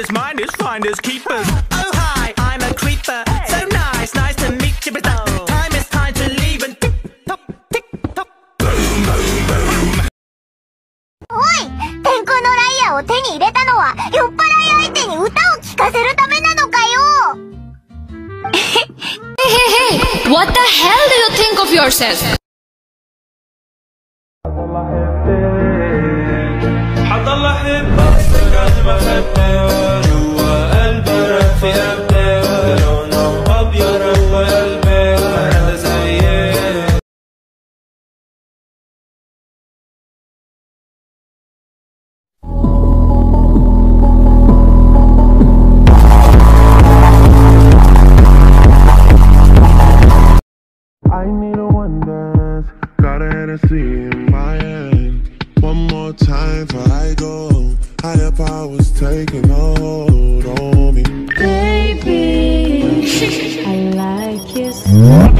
His mind is finders keepers. Oh hi, I'm a creeper. So nice, nice to meet you, but oh. time is time to leave and tick tock, tick tock. Boom, boom, boom. おい、天空のライヤーを手に入れた。What the hell do you think of yourself? Got a Hennessy in my hand. One more time before I go. Higher powers taking a hold on me. Baby, I like you so